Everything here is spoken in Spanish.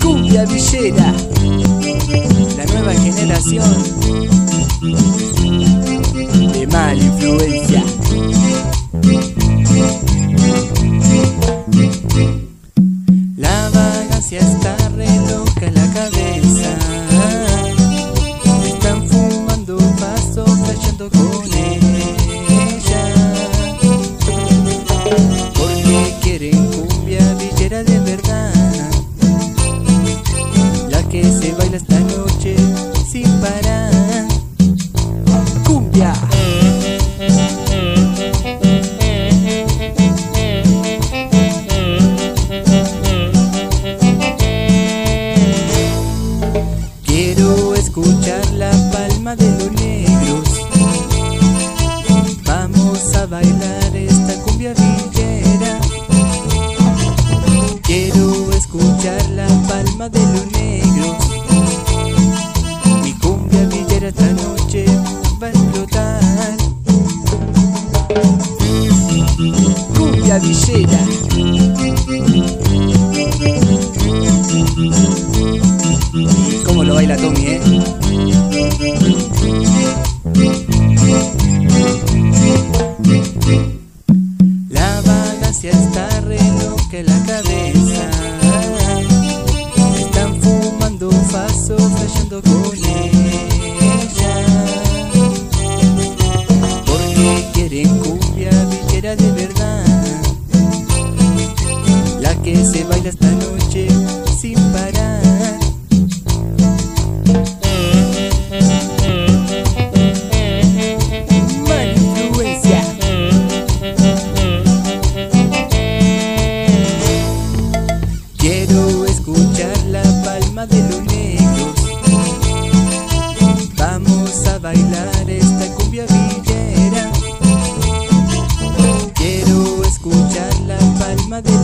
Cumbia Villera, la nueva generación de mala influencia. La vagancia está re loca en la cabeza. Están fumando paso, flasheando con ella. De los negros. Mi cumbia villera esta noche va a explotar. Cumbia villera. ¿Cómo lo baila Tommy, eh? La vagancia está re en la cabeza. Faso, flasheando con ella. Porque quieren cumbia villera de verdad. La que se baila esta palma de